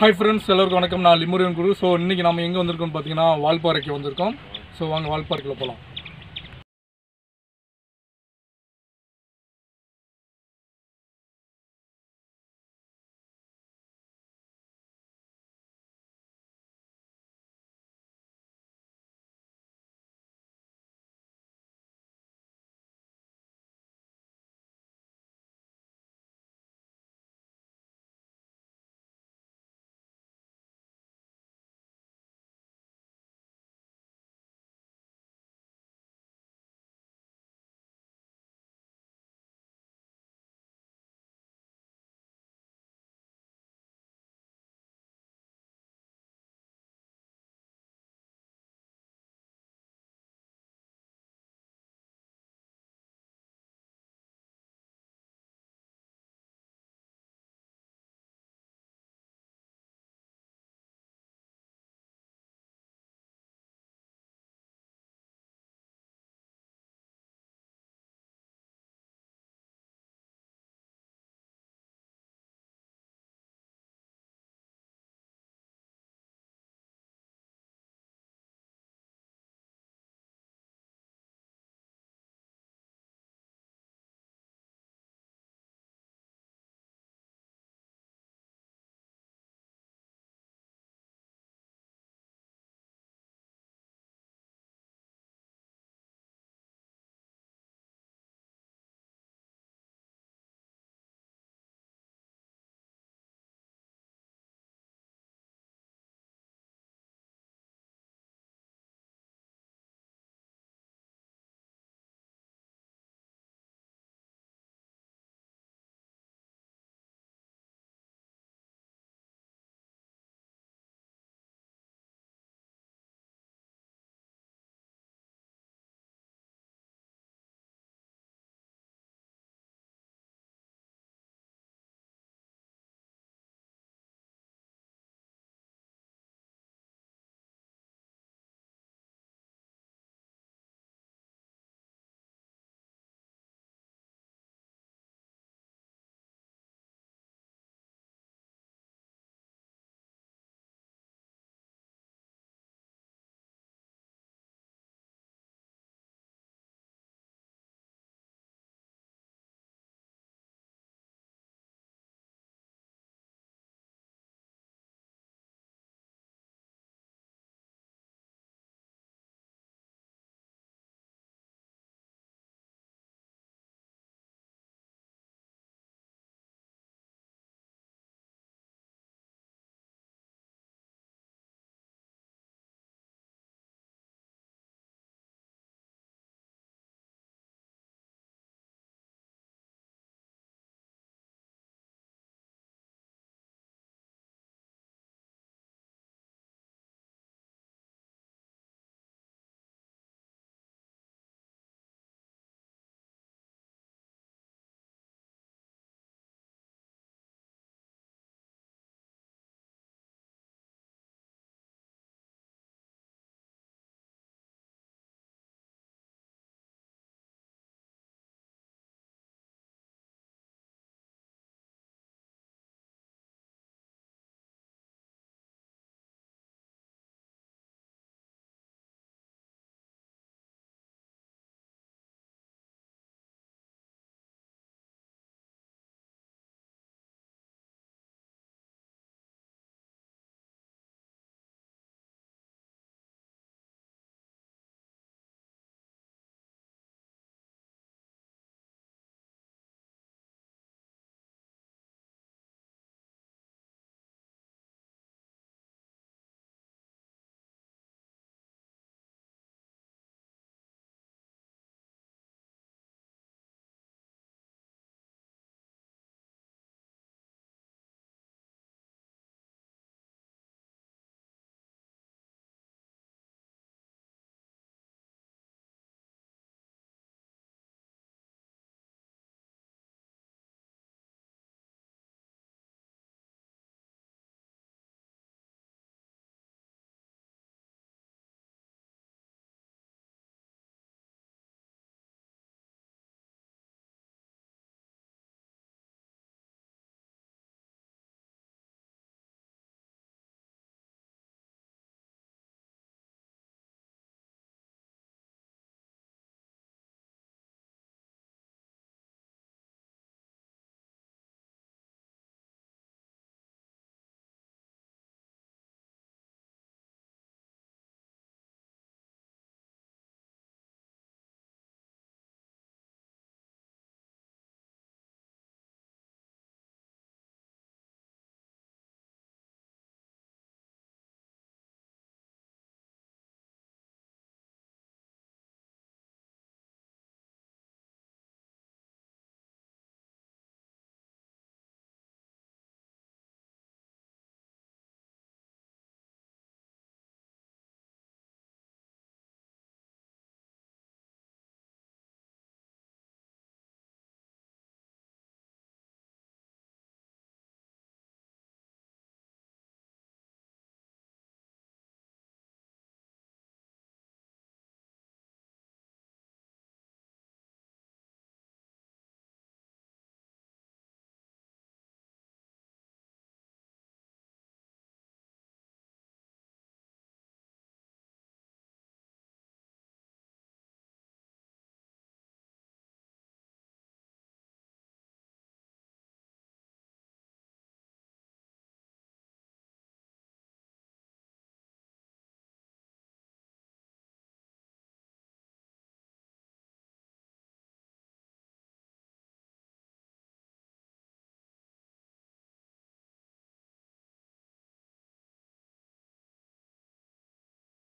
Hi friends எல்லோருக்கும் வணக்கம். நான் லிமுரியன் குரு. ஸோ இன்றைக்கி நம்ம எங்கே வந்திருக்கோம்னு பார்த்தீங்கன்னா வால்பாறைக்கு வந்திருக்கோம். ஸோ வாங்க வால்பாறைக்கில் போகலாம்